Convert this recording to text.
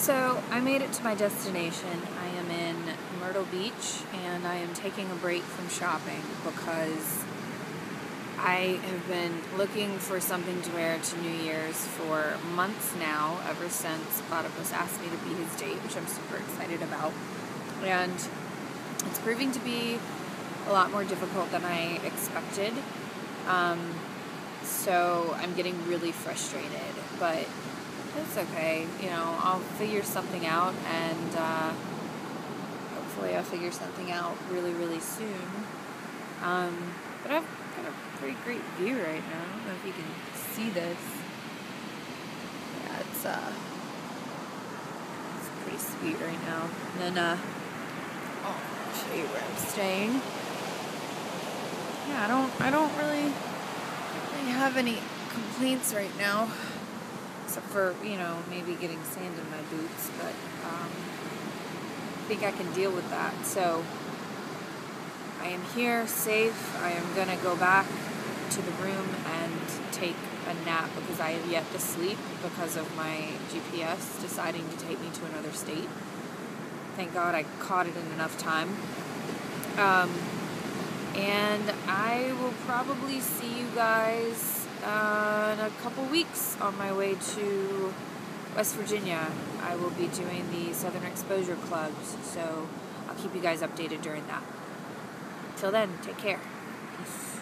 So I made it to my destination. I am in Myrtle Beach and I am taking a break from shopping because I have been looking for something to wear to New Year's for months now, ever since Platypus asked me to be his date, which I'm super excited about. And it's proving to be a lot more difficult than I expected. Um, so I'm getting really frustrated, but it's okay. You know, I'll figure something out, and uh, hopefully, I'll figure something out really, really soon. Um, but I've got a pretty great view right now. I don't know if you can see this. Yeah, it's uh, it's pretty sweet right now. And then uh, oh, I'll show you where I'm staying. Yeah, I don't, I don't really, really have any complaints right now except for you know maybe getting sand in my boots but um, I think I can deal with that. So I am here safe. I am gonna go back to the room and take a nap because I have yet to sleep because of my GPS deciding to take me to another state. Thank God I caught it in enough time. Um, and I will probably see you guys uh, in a couple weeks on my way to West Virginia. I will be doing the Southern Exposure Clubs, so I'll keep you guys updated during that. Till then, take care. Peace.